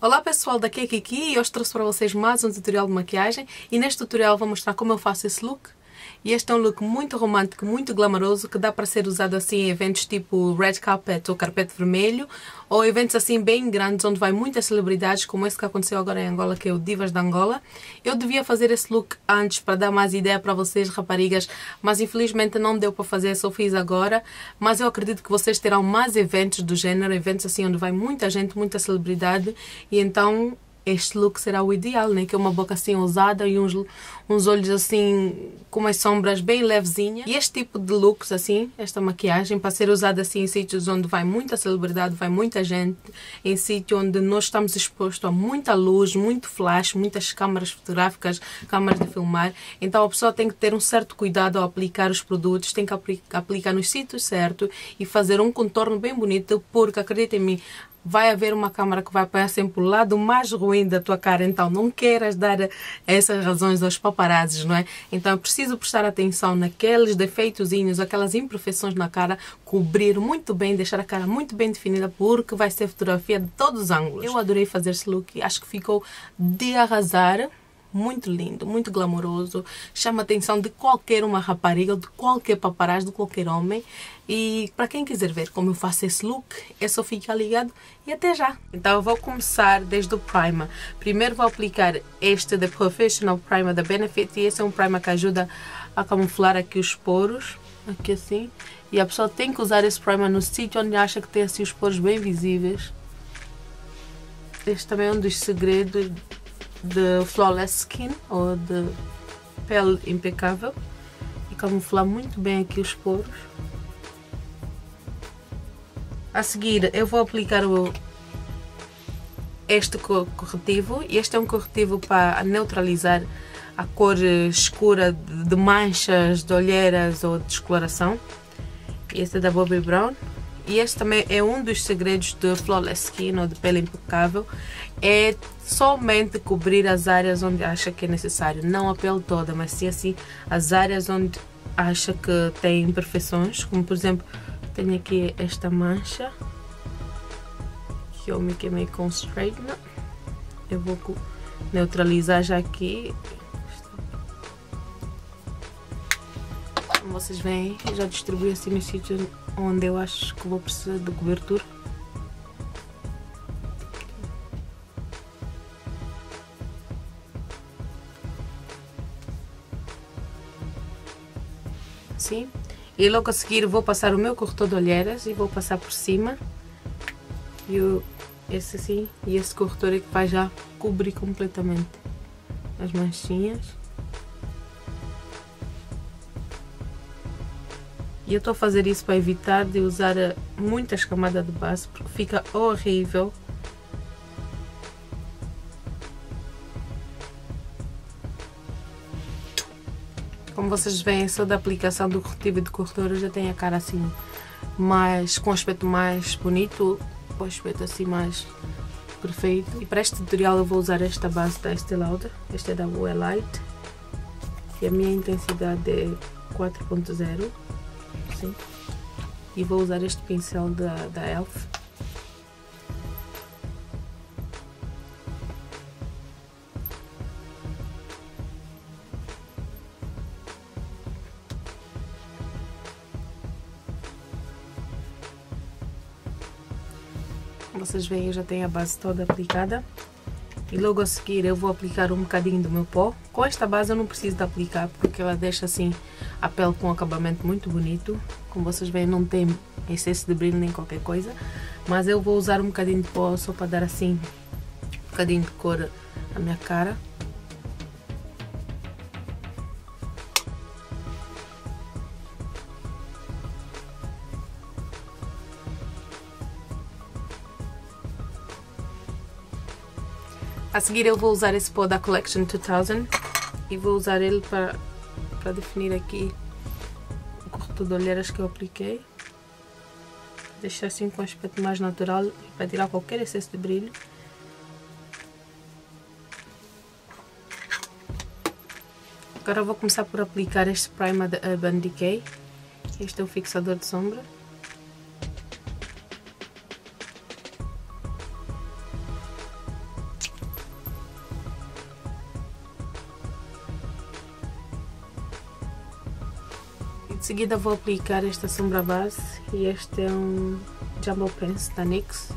Olá pessoal, daqui é Kiki. E hoje trouxe para vocês mais um tutorial de maquiagem e neste tutorial vou mostrar como eu faço esse look e este é um look muito romântico, muito glamouroso, que dá para ser usado assim em eventos tipo red carpet ou carpete vermelho, ou eventos assim bem grandes onde vai muitas celebridades, como esse que aconteceu agora em Angola, que é o Divas de Angola. Eu devia fazer esse look antes para dar mais ideia para vocês, raparigas, mas infelizmente não deu para fazer, só fiz agora. Mas eu acredito que vocês terão mais eventos do gênero, eventos assim onde vai muita gente, muita celebridade, e então este look será o ideal, né? Que é uma boca assim ousada e uns, uns olhos assim com umas sombras bem levezinhas. E este tipo de looks assim, esta maquiagem, para ser usada assim em sítios onde vai muita celebridade, vai muita gente, em sítio onde nós estamos expostos a muita luz, muito flash, muitas câmaras fotográficas, câmaras de filmar. Então a pessoa tem que ter um certo cuidado ao aplicar os produtos, tem que aplicar nos sítios certos e fazer um contorno bem bonito, porque acreditem-me, vai haver uma câmara que vai apanhar sempre o lado mais ruim da tua cara, então não queiras dar essas razões aos paparazzis, não é? Então é preciso prestar atenção naqueles defeitozinhos, aquelas imperfeições na cara, cobrir muito bem, deixar a cara muito bem definida, porque vai ser fotografia de todos os ângulos. Eu adorei fazer esse look, acho que ficou de arrasar muito lindo, muito glamouroso, chama a atenção de qualquer uma rapariga, de qualquer paparazzo, de qualquer homem. E para quem quiser ver como eu faço esse look, é só ficar ligado e até já. Então eu vou começar desde o primer. Primeiro vou aplicar este The Professional Primer da Benefit e esse é um primer que ajuda a camuflar aqui os poros, aqui assim. E a pessoa tem que usar esse primer no sítio onde acha que tem assim os poros bem visíveis. Este também é um dos segredos de Flawless Skin ou de pele impecável e camuflar muito bem aqui os poros. A seguir eu vou aplicar o, este corretivo. Este é um corretivo para neutralizar a cor escura de manchas, de olheiras ou de descoloração. Este é da Bobbi Brown. E este também é um dos segredos de Flawless Skin ou de pele impecável. É somente cobrir as áreas onde acha que é necessário. Não a pele toda, mas sim assim as áreas onde acha que tem imperfeições. Como por exemplo, tenho aqui esta mancha. Que eu me queimei com straightener. Eu vou neutralizar já aqui. Como vocês veem, já distribuí assim nos sítios onde eu acho que vou precisar de cobertura. Assim. E logo a seguir vou passar o meu corretor de olheiras e vou passar por cima. E o, esse assim, e esse corretor é que vai já cobrir completamente as manchinhas. E eu estou a fazer isso para evitar de usar eh, muitas camadas de base, porque fica horrível. Como vocês veem, só da aplicação do corretivo e do corretor eu já tenho a cara assim, mais, com aspecto mais bonito, com aspecto assim mais perfeito. E para este tutorial eu vou usar esta base da Estée Lauder, esta é da Light. E a minha intensidade é 4.0 E vou usar este pincel da, da Elf. Vocês veem, eu já tenho a base toda aplicada. E logo a seguir eu vou aplicar um bocadinho do meu pó. Com esta base eu não preciso de aplicar porque ela deixa assim a pele com um acabamento muito bonito. Como vocês veem não tem excesso de brilho nem qualquer coisa. Mas eu vou usar um bocadinho de pó só para dar assim um bocadinho de cor à minha cara. A seguir eu vou usar esse pó da Collection 2000 e vou usar ele para, para definir aqui o corretor de olheiras que eu apliquei. Deixar assim com um aspecto mais natural para tirar qualquer excesso de brilho. Agora vou começar por aplicar este primer da Urban Decay. Este é o fixador de sombra. Seguida vou aplicar esta sombra base e este é um Jumbo Pence da NYX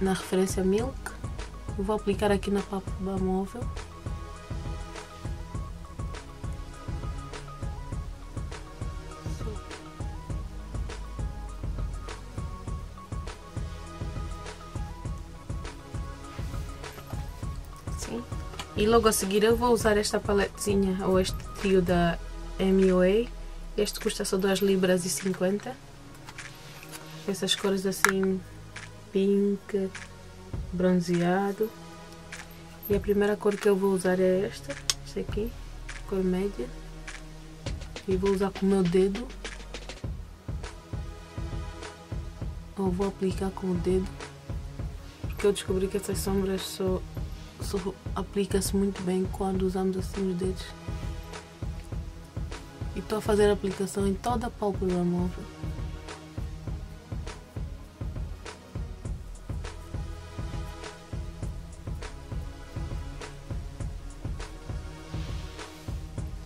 na referência Milk. Vou aplicar aqui na pálpebra móvel. Sim. E logo a seguir eu vou usar esta paletezinha ou este trio da MUA. Este custa só 2 libras e 50. Essas cores assim pink, bronzeado. E a primeira cor que eu vou usar é esta, esta aqui, cor média. E vou usar com o meu dedo. Ou vou aplicar com o dedo. Porque eu descobri que essas sombras só, só aplica-se muito bem quando usamos assim os dedos. E estou a fazer a aplicação em toda a pálpebra móvel.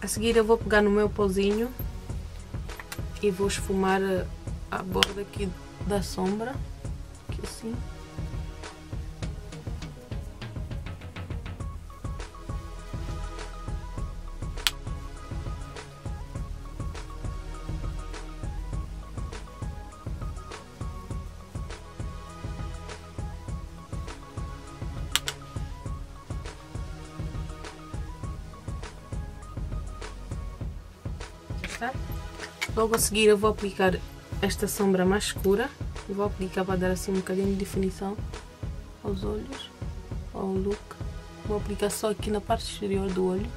A seguir eu vou pegar no meu pozinho e vou esfumar a borda aqui da sombra, aqui assim. Logo a seguir eu vou aplicar esta sombra mais escura. Vou aplicar para dar assim um bocadinho de definição aos olhos, ao look. Vou aplicar só aqui na parte exterior do olho.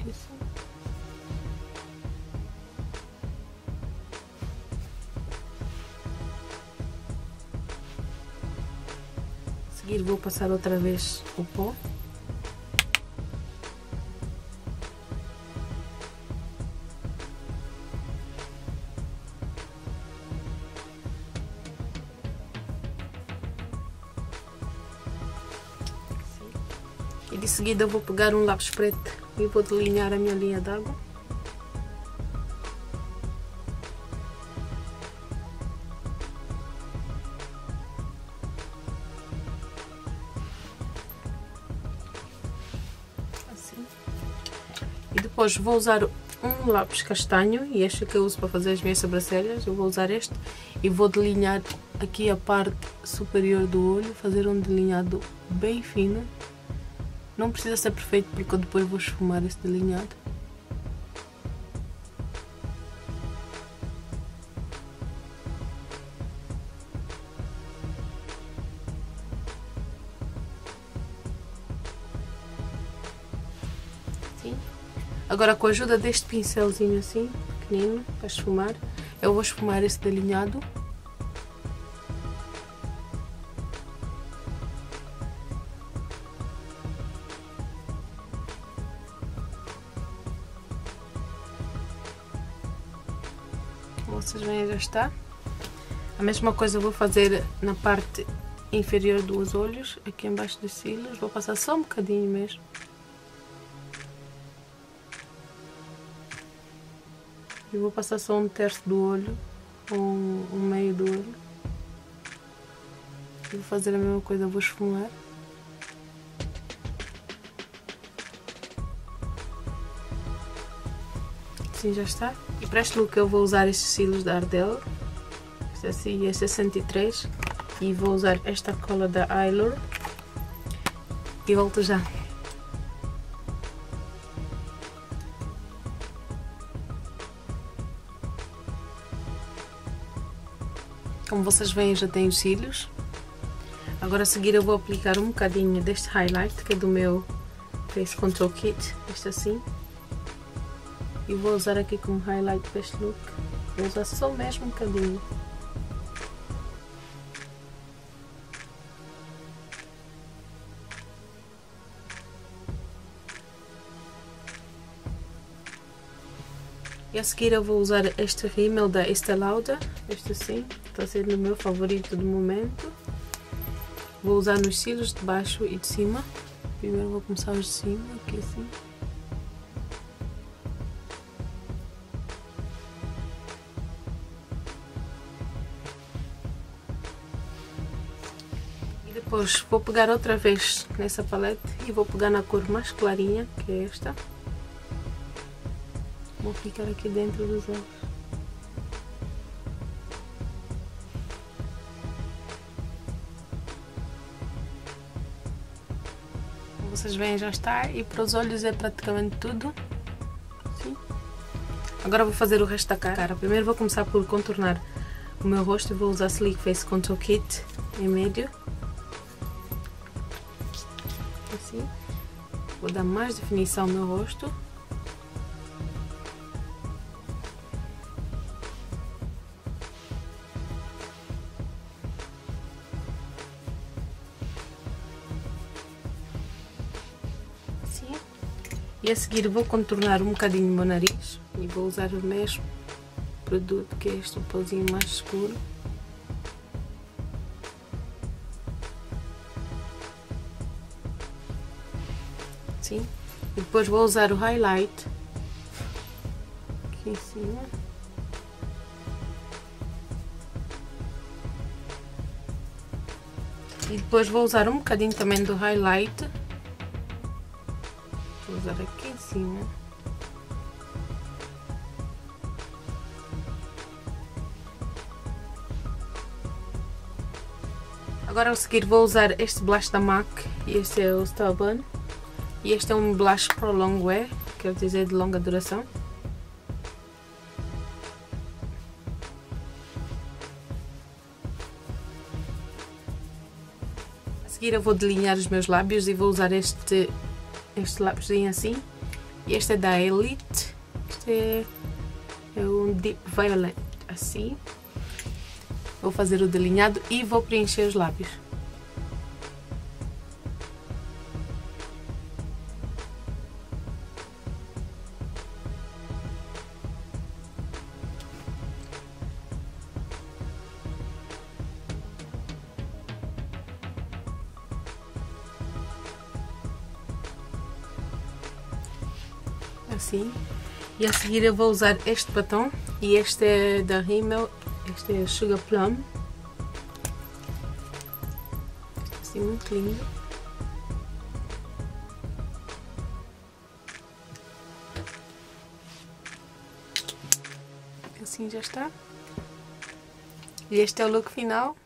Assim. A seguir vou passar outra vez o pó. E de seguida vou pegar um lápis preto e vou delinear a minha linha d'água. Assim. E depois vou usar um lápis castanho e este que eu uso para fazer as minhas sobrancelhas. Eu vou usar este e vou delinear aqui a parte superior do olho, fazer um delineado bem fino não precisa ser perfeito porque eu depois vou esfumar esse delineado. Sim. Agora com a ajuda deste pincelzinho assim, pequenino, para esfumar, eu vou esfumar esse delineado vocês vêm está. A mesma coisa vou fazer na parte inferior dos olhos, aqui embaixo dos cílios. Vou passar só um bocadinho mesmo. E vou passar só um terço do olho, ou um, meio do olho. Vou fazer a mesma coisa, vou esfumar. Assim já está. E para este look eu vou usar estes cílios da Ardell. Este é assim, este é 103. E vou usar esta cola da Eylure. E volto já. Como vocês veem, já tenho os cílios. Agora a seguir eu vou aplicar um bocadinho deste highlight, que é do meu Face Control Kit. Este assim e vou usar aqui como highlight para este look vou usar só mesmo um bocadinho E a seguir eu vou usar este rímel da Estée Lauder, este assim, está sendo o meu favorito do momento. Vou usar nos cílios de baixo e de cima. Primeiro vou começar os de cima, aqui assim. Depois vou pegar outra vez nessa paleta e vou pegar na cor mais clarinha, que é esta. Vou ficar aqui dentro dos olhos. Vocês veem já está e para os olhos é praticamente tudo. Sim. Agora vou fazer o resto da cara. Primeiro vou começar por contornar o meu rosto e vou usar Sleek Face Contour Kit em médio. Assim. Vou dar mais definição meu rosto. Assim. E a seguir vou contornar um bocadinho o meu nariz e vou usar o mesmo produto que é este um pauzinho mais escuro. Sim. E depois vou usar o highlight aqui em cima. E depois vou usar um bocadinho também do highlight. Vou usar aqui em cima. Agora a seguir vou usar este blush da MAC e este é o Stubborn. E este é um blush Pro Long Wear, quer dizer de longa duração. A seguir eu vou delinear os meus lábios e vou usar este, este lápiozinho assim. E este é da Elite. Este é, é um Deep Violet, assim. Vou fazer o delineado e vou preencher os lábios. Assim. E a seguir eu vou usar este batom e este é da Rimmel este é Sugar Plum. Este é assim muito lindo. Assim já está. E este é o look final.